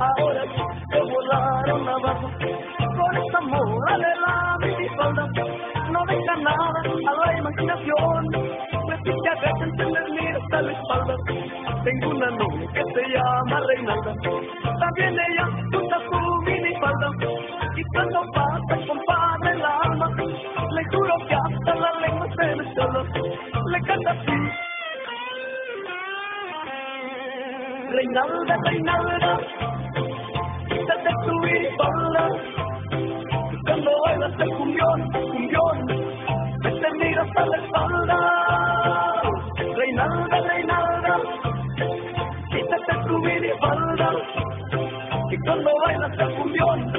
Ahora que volaron abajo con esa moda de la imaginación. Repite a veces entender mi hasta la espalda. Tengo una novia que se llama Reinalda. También ella usa su minifalda. Y cuando pasa compadre la alma, le juro que hasta la lengua se me sola. Le canta así. Reinalda, Reinalda, quítate tu minifalda. Cuando bailas el cumbión, cumbión, me te miras a la espalda. Reinalda, Reinalda, quítate tu minifalda. Y cuando bailas el cumbión,